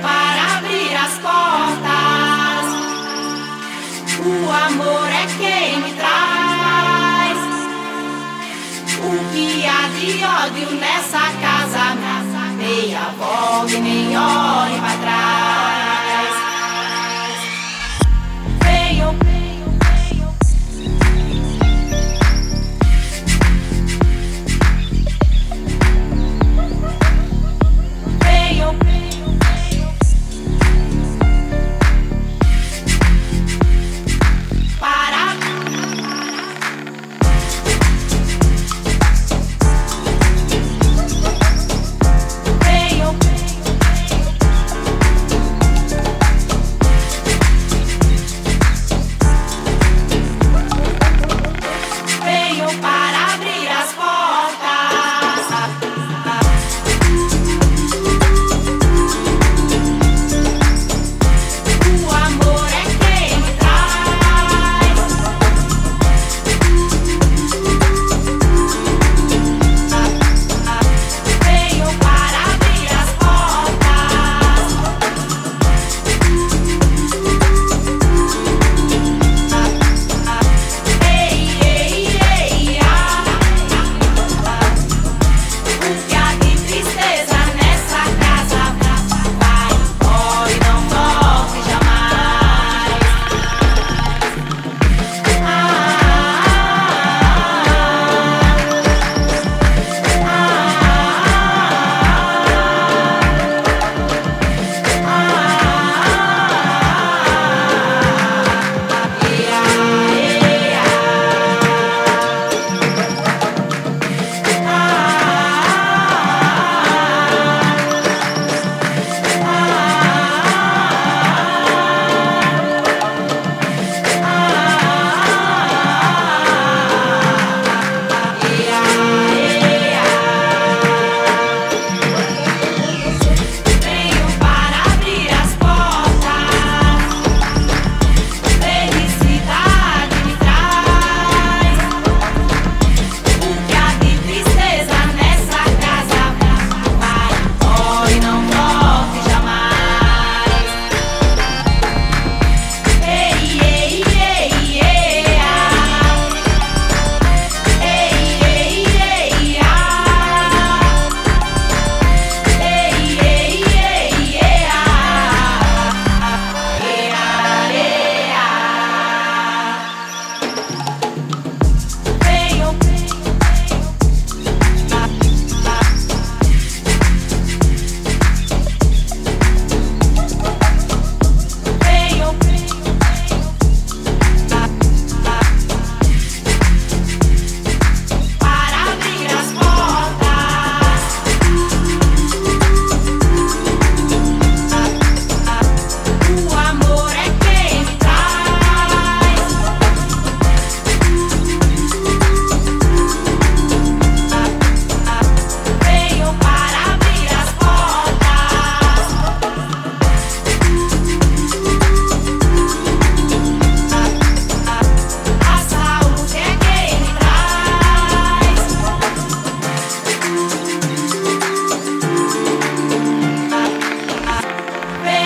para abrir as portas. O amor é quem me traz o que há de ódio nessa casa. Meia volta e nem olhe para trás.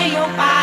Venho para